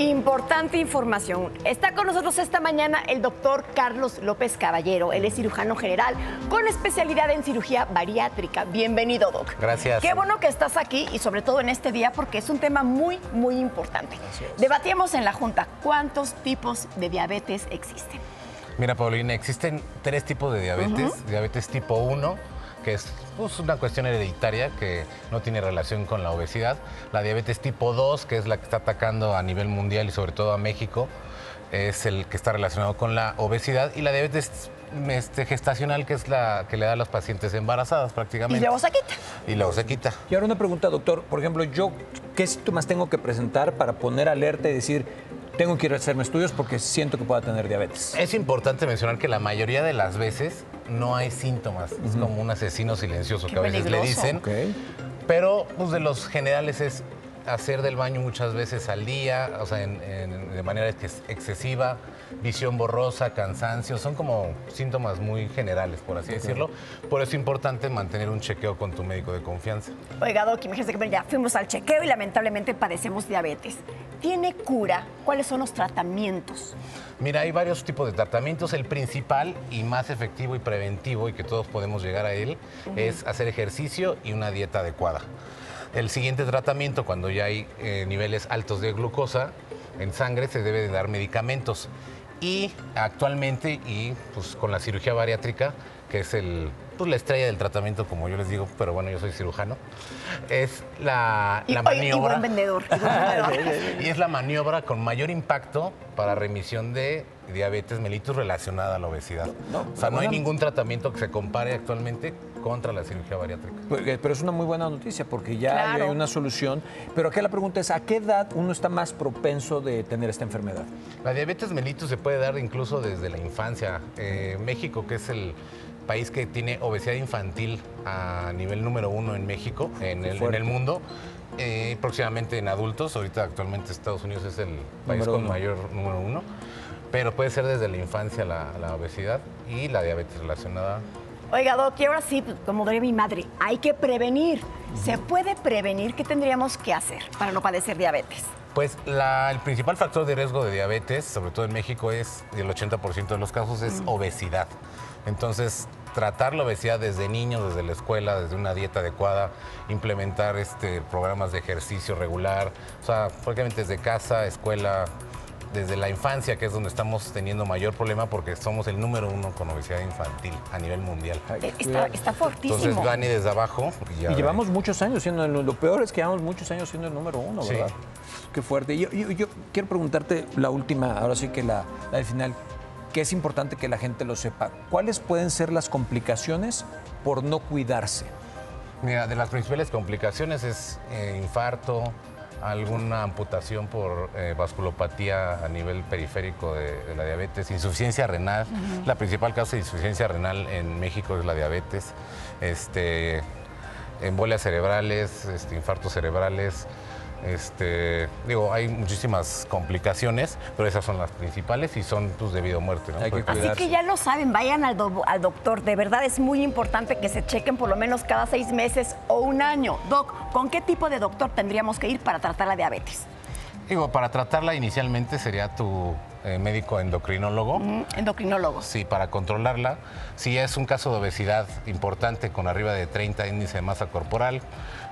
Importante información. Está con nosotros esta mañana el doctor Carlos López Caballero. Él es cirujano general con especialidad en cirugía bariátrica. Bienvenido, doc. Gracias. Qué bueno que estás aquí y sobre todo en este día porque es un tema muy, muy importante. Debatíamos en la Junta cuántos tipos de diabetes existen. Mira, Paulina, existen tres tipos de diabetes. Diabetes tipo 1, que es pues, una cuestión hereditaria que no tiene relación con la obesidad. La diabetes tipo 2, que es la que está atacando a nivel mundial y sobre todo a México, es el que está relacionado con la obesidad. Y la diabetes este, gestacional, que es la que le da a las pacientes embarazadas prácticamente. Y luego se quita. Y luego se quita. Y ahora una pregunta, doctor. Por ejemplo, yo, ¿qué síntomas tengo que presentar para poner alerta y decir, tengo que ir a hacerme estudios porque siento que pueda tener diabetes? Es importante mencionar que la mayoría de las veces no hay síntomas. Es como un asesino silencioso Qué que a veces le dicen. Pero pues, de los generales es hacer del baño muchas veces al día, o sea, en- en- de manera ex- excesiva, visión borrosa, cansancio, son como síntomas muy generales, por así decirlo. Por eso es importante mantener un chequeo con tu médico de confianza. Oiga, Doc, imagínese que ya fuimos al chequeo y lamentablemente padecemos diabetes. ¿Tiene cura? ¿Cuáles son los tratamientos? Mira, hay varios tipos de tratamientos. El principal y más efectivo y preventivo, y que todos podemos llegar a él, es hacer ejercicio y una dieta adecuada. El siguiente tratamiento, cuando ya hay eh, niveles altos de glucosa en sangre, se debe de dar medicamentos. Y actualmente, y pues con la cirugía bariátrica, que es el, pues, la estrella del tratamiento, como yo les digo, pero bueno, yo soy cirujano, es la, oye, y maniobra. buen vendedor. y buen vendedor. Y es la maniobra con mayor impacto para remisión de diabetes mellitus relacionada a la obesidad. No, o sea, no hay ningún tratamiento que se compare actualmente contra la cirugía bariátrica. Pero es una muy buena noticia porque ya Claro. hay una solución. Pero aquí la pregunta es, ¿a qué edad uno está más propenso de tener esta enfermedad? La diabetes mellitus se puede dar incluso desde la infancia. Eh, México, que es el país que tiene obesidad infantil a nivel número uno en México, en el, en el mundo, eh, próximamente en adultos. Ahorita actualmente Estados Unidos es el país Número con uno. mayor número uno. Pero puede ser desde la infancia la, la obesidad y la diabetes relacionada Oiga, Doc, y ahora sí, como diría mi madre, hay que prevenir. ¿Se puede prevenir? ¿Qué tendríamos que hacer para no padecer diabetes? Pues la- el principal factor de riesgo de diabetes, sobre todo en México, es, y el 80% de los casos, es obesidad. Entonces, tratar la obesidad desde niños, desde la escuela, desde una dieta adecuada, implementar este, programas de ejercicio regular, o sea, prácticamente desde casa, escuela, desde la infancia, que es donde estamos teniendo mayor problema porque somos el número uno con obesidad infantil a nivel mundial. Eh, Está, está fortísimo. Entonces, Gani desde abajo. y ya- Y llevamos muchos años siendo el, lo peor es que llevamos muchos años siendo el número uno, Sí. ¿verdad? Qué fuerte. Y Yo, yo- yo quiero preguntarte la última, ahora sí que la, la del final, que es importante que la gente lo sepa. ¿Cuáles pueden ser las complicaciones por no cuidarse? Mira, de las principales complicaciones es eh, infarto, alguna amputación por eh, vasculopatía a nivel periférico de, de la diabetes, insuficiencia renal. La principal causa de insuficiencia renal en México es la diabetes, este, embolias cerebrales, este, infartos cerebrales. Este, digo, hay muchísimas complicaciones, pero esas son las principales y son pues, debido a muerte. ¿no? Hay que Así que ya lo saben, vayan al, do- al doctor. De verdad es muy importante que se chequen por lo menos cada seis meses o un año. Doc, ¿con qué tipo de doctor tendríamos que ir para tratar la diabetes? Digo, para tratarla inicialmente sería tu eh, médico endocrinólogo. Mm, Endocrinólogos. Sí, para controlarla. Si es un caso de obesidad importante con arriba de 30 índice de masa corporal,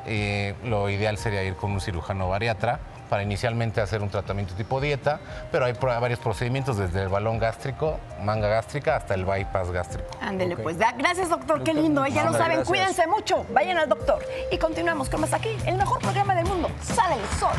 eh, lo ideal sería ir con un cirujano bariatra para inicialmente hacer un tratamiento tipo dieta, pero hay varios procedimientos desde el balón gástrico, manga gástrica, hasta el bypass gástrico. Ándele, pues. Da- Gracias, doctor. Qué lindo. ¿eh? Ya lo saben. gracias. Cuídense mucho. Vayan al doctor. Y continuamos con más aquí, el mejor programa del mundo. Sale el sol.